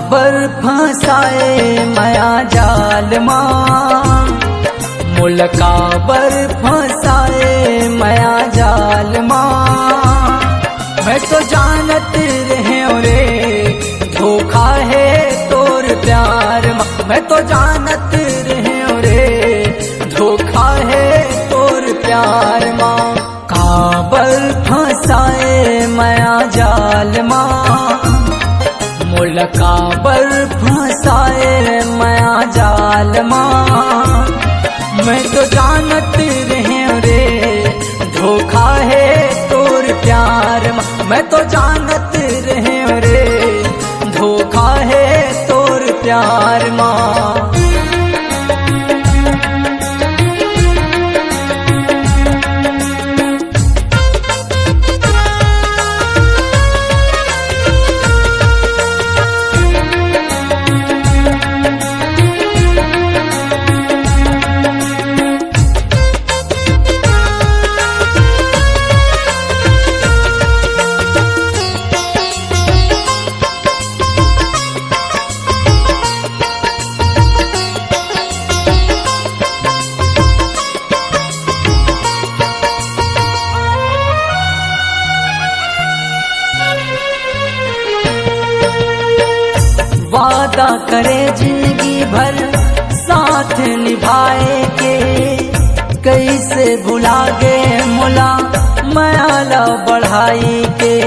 काबर फंसाए माया जाल मुल पर फंसाए माया जाल माँ तो जानत काबर फंसाए मया जाल माँ तो जानत रहे रे, धोखा है तोर प्यार माँ। मैं तो जानत रहे रे, धोखा है तोर प्यार माँ। वादा करे ज़िंदगी भर साथ निभाए के। कैसे भुला गए मुला, मयाला बढ़ाई के।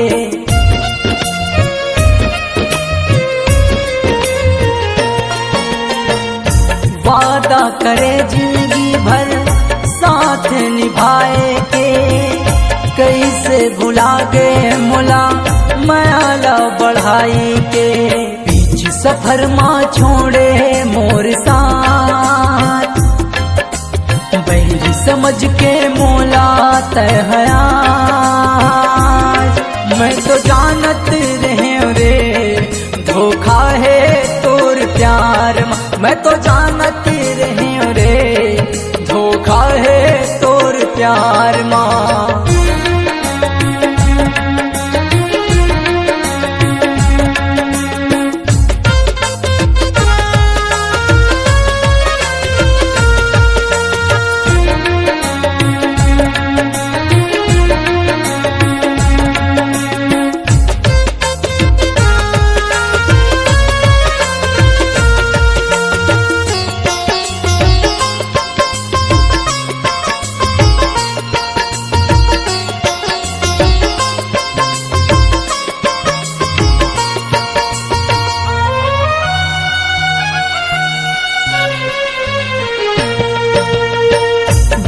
वादा करे ज़िंदगी भर साथ निभाए के। कैसे भुला गए मुला, मयाला बढ़ाई के। सफ़र माँ छोड़े मोर साथ। बैरी समझ के मोला तय मैं तो जानत रहे रे, धोखा है तोर प्यार मैं तो जानत रहे रे, धोखा है तोर प्यार माँ।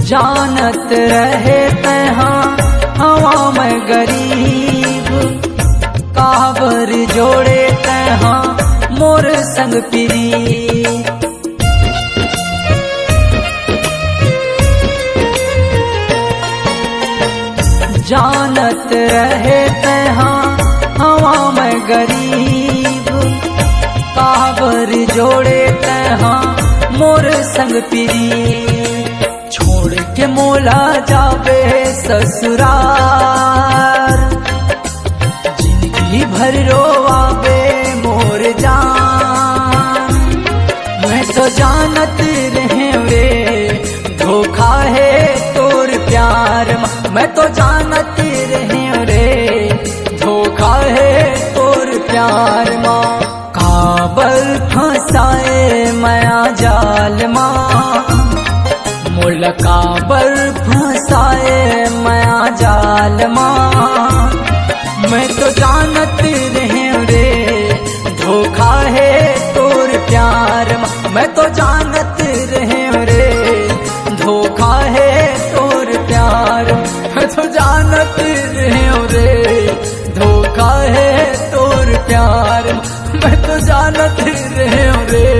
जानत रहे तहाँ, हवा में गरीब। काबर जोड़े तहाँ, मोर संग पिरी जानत रहे तहाँ, हवा में गरीब। काबर जोड़े तहाँ, मोर संग पिरी के जावे ससुराल। ज़िंदगी भर रोवावे मोर जान। मैं तो जानत रहे वे धोखा है तोर प्यार। मैं तो जानत मुल काबर फंसाए माया जाल माँ मैं तो जानत रहे रे, धोखा है तोर प्यार मैं। तो जानत रहे रे, धोखा है तोर प्यार मैं। तो जानत रहे रे, धोखा है तोर प्यार मैं। तो जानत रहे रे